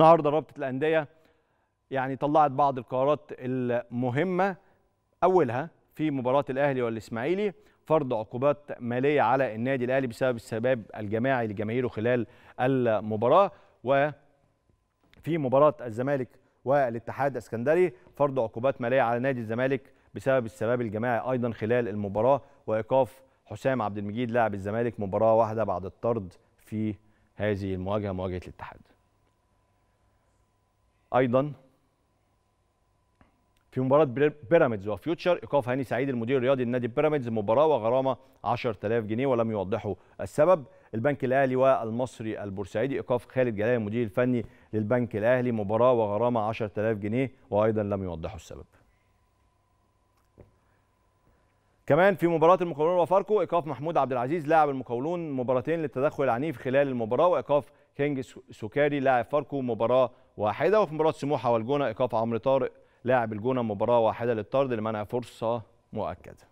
النهارده رابطة الأندية يعني طلعت بعض القرارات المهمة. أولها في مباراة الأهلي والإسماعيلي فرض عقوبات مالية على النادي الأهلي بسبب السباب الجماعي لجماهيره خلال المباراة. وفي مباراة الزمالك والاتحاد الإسكندري فرض عقوبات مالية على نادي الزمالك بسبب السباب الجماعي أيضا خلال المباراة. وإيقاف حسام عبد المجيد لاعب الزمالك مباراة واحدة بعد الطرد في هذه المواجهة مواجهة الاتحاد. أيضا في مباراة بيراميدز وفيوتشر إيقاف هاني سعيد المدير الرياضي لنادي بيراميدز مباراة وغرامة 10000 جنيه ولم يوضحوا السبب. البنك الأهلي والمصري البورسعيدي إيقاف خالد جلال المدير الفني للبنك الأهلي مباراة وغرامة 10000 جنيه وأيضا لم يوضحوا السبب. كمان في مباراة المقاولون وفاركو إيقاف محمود عبد العزيز لاعب المقاولون مباراتين للتدخل العنيف خلال المباراة وإيقاف كينج سوكاري لاعب فاركو مباراة واحدة وفي مباراة سموحة والجونة إيقاف عمرو طارق لاعب الجونة مباراة واحدة للطرد لمنع فرصة مؤكدة.